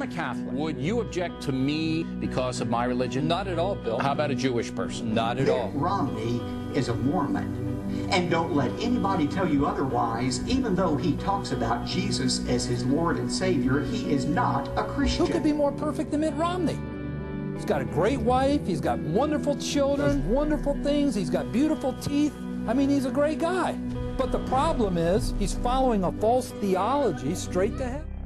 I'm a Catholic. Would you object to me because of my religion? Not at all, Bill. How about a Jewish person? Not at Mitt all. Romney is a Mormon. And don't let anybody tell you otherwise, even though he talks about Jesus as his Lord and Savior, he is not a Christian. Who could be more perfect than Mitt Romney? He's got a great wife, he's got wonderful children, wonderful things, he's got beautiful teeth. I mean, he's a great guy. But the problem is, he's following a false theology straight to heaven.